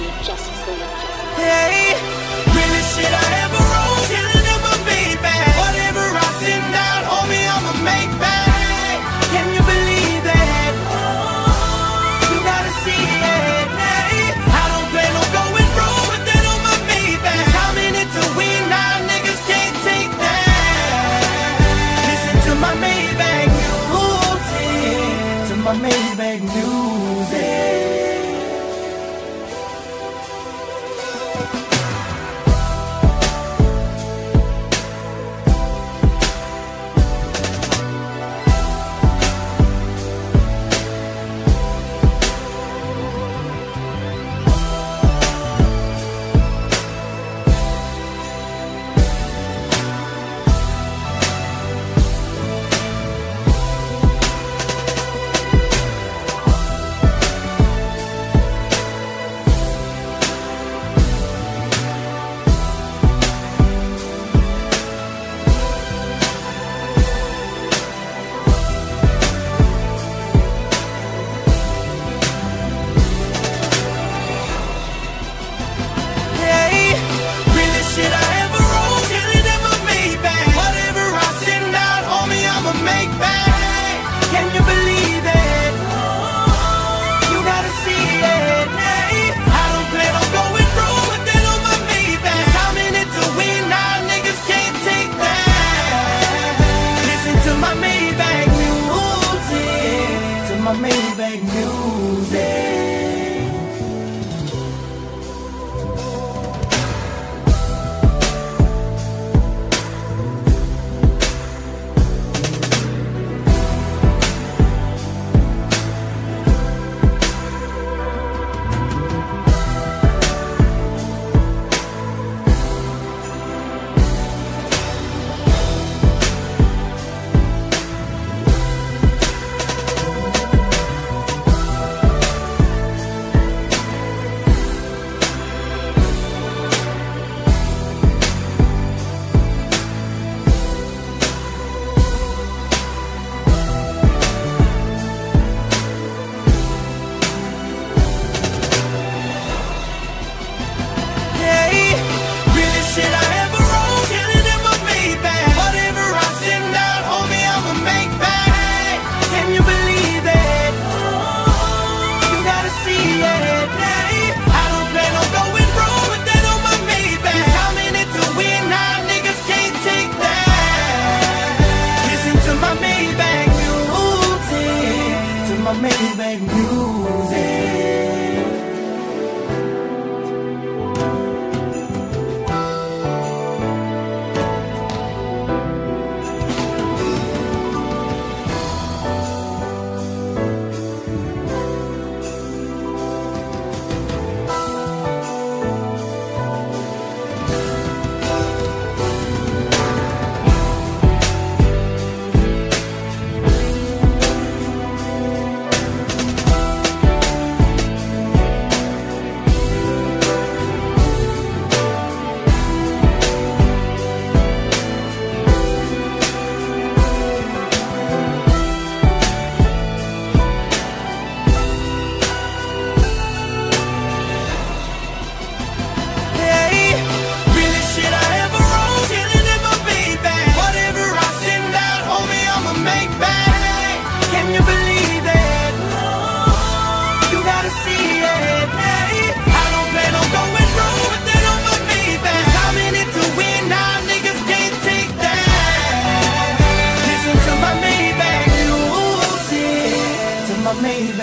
only justice will make music. I make music.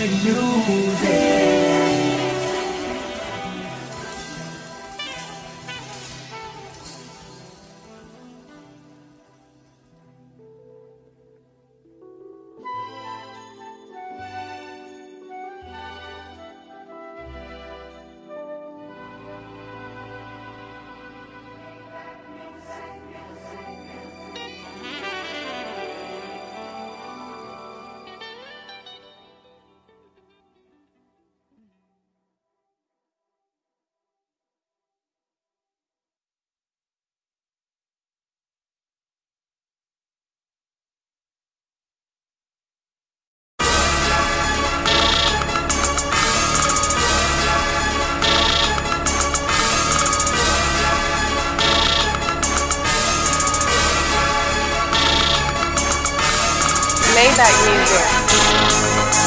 like you. Maybach music.